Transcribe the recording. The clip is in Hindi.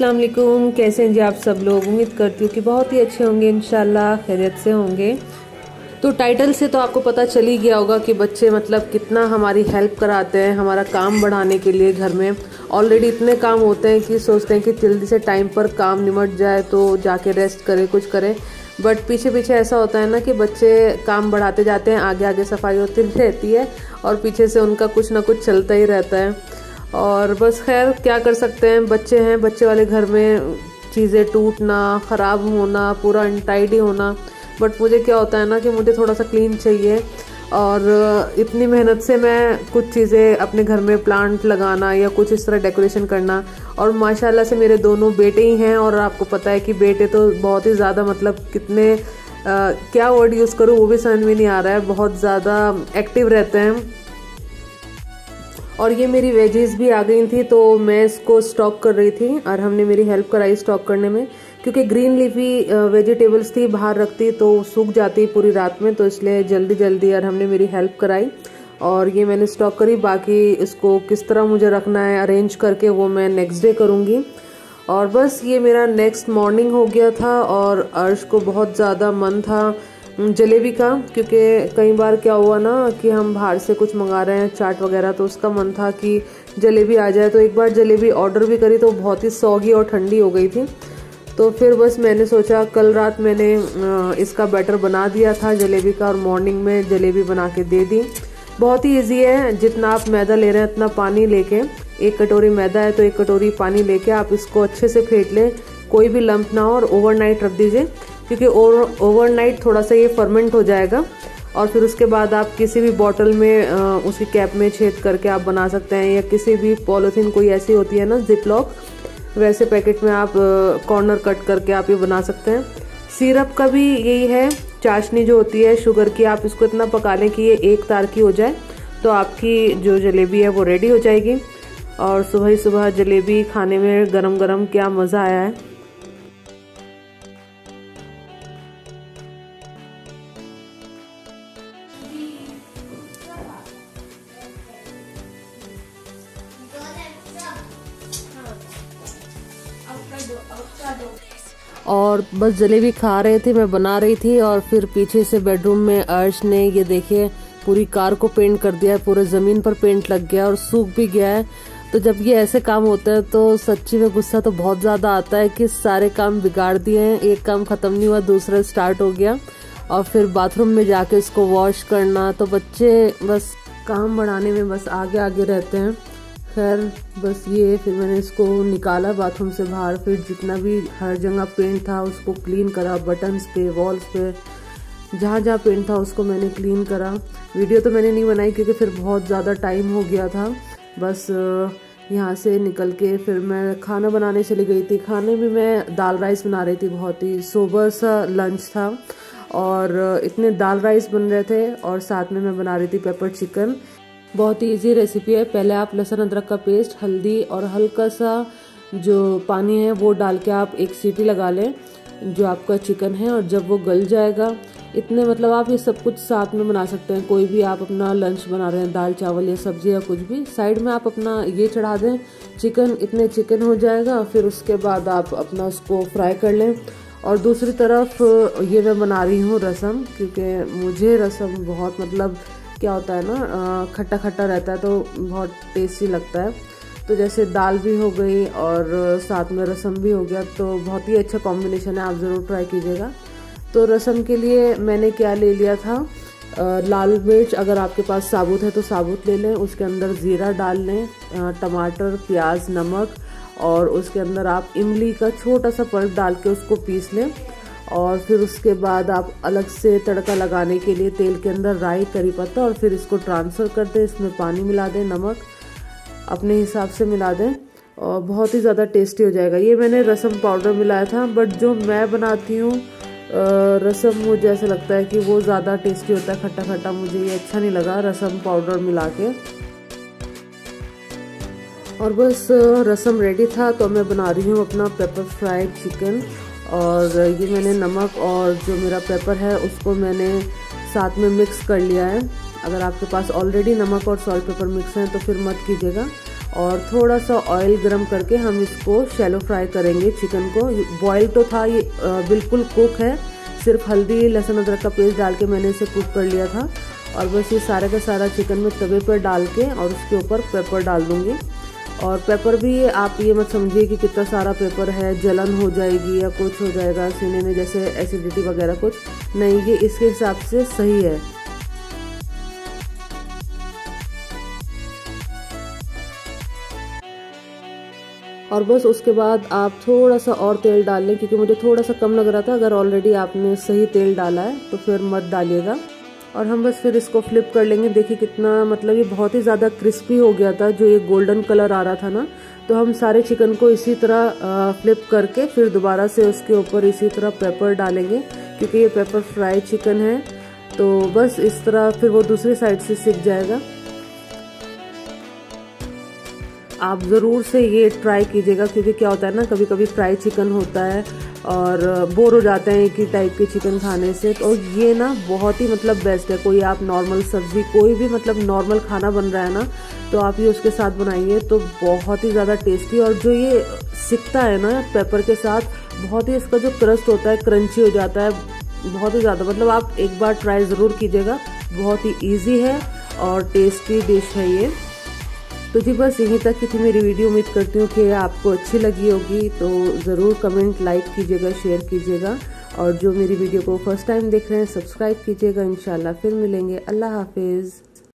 अस्सलाम वालेकुम कैसे हैं जी आप सब लोग? उम्मीद करती हूँ कि बहुत ही अच्छे होंगे, इंशाल्लाह खैरियत से होंगे। तो टाइटल से तो आपको पता चल ही गया होगा कि बच्चे मतलब कितना हमारी हेल्प कराते हैं, हमारा काम बढ़ाने के लिए घर में। ऑलरेडी इतने काम होते हैं कि सोचते हैं कि जल्दी से टाइम पर काम निमट जाए तो जाके रेस्ट करें, कुछ करें। बट पीछे पीछे ऐसा होता है ना कि बच्चे काम बढ़ाते जाते हैं आगे आगे सफ़ाई होती रहती है और पीछे से उनका कुछ ना कुछ चलता ही रहता है। और बस खैर क्या कर सकते हैं? बच्चे हैं बच्चे वाले घर में चीज़ें टूटना ख़राब होना पूरा अनटाइडी होना। बट मुझे क्या होता है ना कि मुझे थोड़ा सा क्लीन चाहिए। और इतनी मेहनत से मैं कुछ चीज़ें अपने घर में प्लांट लगाना या कुछ इस तरह डेकोरेशन करना। और माशाल्लाह से मेरे दोनों बेटे ही हैं और आपको पता है कि बेटे तो बहुत ही ज़्यादा मतलब कितने आ, क्या वर्ड यूज़ करूँ वो भी समझ में नहीं आ रहा है। बहुत ज़्यादा एक्टिव रहते हैं। और ये मेरी वेजेस भी आ गई थी तो मैं इसको स्टॉक कर रही थी और हमने मेरी हेल्प कराई स्टॉक करने में। क्योंकि ग्रीन लीफी वेजिटेबल्स थी बाहर रखती तो सूख जाती पूरी रात में तो इसलिए जल्दी जल्दी और हमने मेरी हेल्प कराई। और ये मैंने स्टॉक करी, बाकी इसको किस तरह मुझे रखना है अरेंज करके वो मैं नेक्स्ट डे करूँगी। और बस ये मेरा नेक्स्ट मॉर्निंग हो गया था और अर्श को बहुत ज़्यादा मन था जलेबी का, क्योंकि कई बार क्या हुआ ना कि हम बाहर से कुछ मंगा रहे हैं, चाट वगैरह तो उसका मन था कि जलेबी आ जाए। तो एक बार जलेबी ऑर्डर भी करी तो बहुत ही सौगी और ठंडी हो गई थी। तो फिर बस मैंने सोचा, कल रात मैंने इसका बैटर बना दिया था जलेबी का, और मॉर्निंग में जलेबी बना के दे दी। बहुत ही ईजी है, जितना आप मैदा ले रहे हैं, उतना पानी लेके, एक कटोरी मैदा है तो एक कटोरी पानी लेके आप इसको अच्छे से फेंट लें। कोई भी लंप ना हो, और ओवरनाइट रख दीजिए। क्योंकि ओवर ओवरनाइट थोड़ा सा ये फर्मेंट हो जाएगा और फिर उसके बाद आप किसी भी बॉटल में उसकी कैप में छेद करके आप बना सकते हैं या किसी भी पॉलीथीन कोई ऐसी होती है ना जिप लॉक वैसे पैकेट में आप कॉर्नर कट करके आप ये बना सकते हैं। सिरप का भी यही है, चाशनी जो होती है शुगर की, आप इसको इतना पका लें कि ये एक तार की हो जाए तो आपकी जो जलेबी है वो रेडी हो जाएगी। और सुबह ही सुबह जलेबी खाने में गरम गरम क्या मज़ा आया है। और बस जलेबी खा रहे थे, मैं बना रही थी और फिर पीछे से बेडरूम में अर्श ने ये देखिए, पूरी कार को पेंट कर दिया है, पूरे ज़मीन पर पेंट लग गया और सूख भी गया है। तो जब ये ऐसे काम होते हैं तो सच्ची में गुस्सा तो बहुत ज़्यादा आता है कि सारे काम बिगाड़ दिए हैं, एक काम ख़त्म नहीं हुआ, दूसरा स्टार्ट हो गया। और फिर बाथरूम में जाके इसको वॉश करना तो बच्चे बस काम बढ़ाने में बस आगे आगे रहते हैं। खैर, बस ये फिर मैंने इसको निकाला बाथरूम से बाहर, फिर जितना भी हर जगह पेंट था, उसको क्लीन करा बटन्स पे वॉल्स पे, जहाँ जहाँ पेंट था, उसको मैंने क्लीन करा। वीडियो तो मैंने नहीं बनाई, क्योंकि फिर बहुत ज़्यादा टाइम हो गया था। बस यहाँ से निकल के फिर मैं खाना बनाने चली गई थी। खाने में मैं दाल राइस बना रही थी बहुत ही। सोबर सा लंच था। और इतने दाल राइस बन रहे थे, और साथ में मैं बना रही थी पेपर चिकन बहुत ही इजी रेसिपी है। पहले आप लहसुन, अदरक का पेस्ट हल्दी और हल्का सा जो पानी है, वो डाल के आप एक सीटी लगा लें, जो आपका चिकन है, और जब वो गल जाएगा, इतने मतलब आप ये सब कुछ साथ में बना सकते हैं। कोई भी आप अपना लंच बना रहे हैं, दाल, चावल या सब्ज़ी या कुछ भी साइड में आप अपना ये चढ़ा दें चिकन इतने चिकन हो जाएगा, फिर उसके बाद आप अपना उसको फ्राई कर लें। और दूसरी तरफ़ ये मैं बना रही हूँ रसम, क्योंकि मुझे रसम बहुत मतलब क्या होता है ना खट्टा खट्टा रहता है तो बहुत टेस्टी लगता है। तो जैसे दाल भी हो गई और साथ में रसम भी हो गया तो बहुत ही अच्छा कॉम्बिनेशन है, आप ज़रूर ट्राई कीजिएगा। तो रसम के लिए मैंने क्या ले लिया था? लाल मिर्च, अगर आपके पास साबुत है तो साबुत ले लें, उसके अंदर ज़ीरा डाल लें टमाटर, प्याज, नमक, और उसके अंदर आप इमली का छोटा सा पल्प डाल के उसको पीस लें। और फिर उसके बाद आप अलग से तड़का लगाने के लिए तेल के अंदर राई, करी पत्ता और फिर इसको ट्रांसफ़र कर दें। इसमें पानी मिला दें, नमक अपने हिसाब से मिला दें और बहुत ही ज़्यादा टेस्टी हो जाएगा। ये मैंने रसम पाउडर मिलाया था, बट जो मैं बनाती हूँ रसम मुझे ऐसा लगता है कि वो ज़्यादा टेस्टी होता है खट्टा खट्टा मुझे ये अच्छा नहीं लगा रसम पाउडर मिला के। और बस रसम रेडी था तो मैं बना रही हूँ अपना पेपर फ्राइड चिकन और ये मैंने नमक और जो मेरा पेपर है, उसको मैंने साथ में मिक्स कर लिया है। अगर आपके पास ऑलरेडी नमक और सॉल्ट पेपर मिक्स हैं तो फिर मत कीजिएगा। और थोड़ा सा ऑयल गरम करके हम इसको शैलो फ्राई करेंगे चिकन को। बॉयल तो था, ये बिल्कुल कुक है। सिर्फ़ हल्दी, लहसुन, अदरक का पेस्ट डाल के मैंने इसे कुक कर लिया था। और बस ये सारा का सारा चिकन में तवे पर डाल के और उसके ऊपर पेपर डाल दूँगी। और पेपर भी आप ये मत समझिए कि कितना सारा पेपर है, जलन हो जाएगी या कुछ हो जाएगा सीने में, जैसे एसिडिटी वगैरह कुछ। नहीं, ये इसके हिसाब से सही है। और बस उसके बाद आप थोड़ा सा और तेल डाल लें, क्योंकि मुझे थोड़ा सा कम लग रहा था। अगर ऑलरेडी आपने सही तेल डाला है तो फिर मत डालिएगा। और हम बस फिर इसको फ्लिप कर लेंगे। देखिए कितना मतलब ये बहुत ही ज़्यादा क्रिस्पी हो गया था, जो ये गोल्डन कलर आ रहा था ना। तो हम सारे चिकन को इसी तरह फ्लिप करके फिर दोबारा से उसके ऊपर इसी तरह पेपर डालेंगे, क्योंकि ये पेपर फ्राई चिकन है। तो बस इस तरह फिर वो दूसरी साइड से सीख जाएगा। आप ज़रूर से ये ट्राई कीजिएगा, क्योंकि क्या होता है ना कभी कभी फ्राई चिकन होता है और बोर हो जाते हैं एक ही टाइप के चिकन खाने से। तो ये ना बहुत ही मतलब बेस्ट है, कोई आप नॉर्मल सब्ज़ी, कोई भी मतलब नॉर्मल खाना बन रहा है ना तो आप ये उसके साथ बनाइए तो बहुत ही ज़्यादा टेस्टी और जो ये सिकता है ना पेपर के साथ, बहुत ही इसका जो क्रस्ट होता है क्रंची हो जाता है, बहुत ही ज़्यादा। मतलब आप एक बार ट्राई ज़रूर कीजिएगा, बहुत ही ईजी है और टेस्टी डिश है ये। तो जी, बस यहीं तक की थी मेरी वीडियो उम्मीद करती हूँ कि आपको अच्छी लगी होगी। तो ज़रूर कमेंट लाइक कीजिएगा शेयर कीजिएगा। और जो मेरी वीडियो को फ़र्स्ट टाइम देख रहे हैं सब्सक्राइब कीजिएगा। इन फिर मिलेंगे। अल्लाह हाफिज़।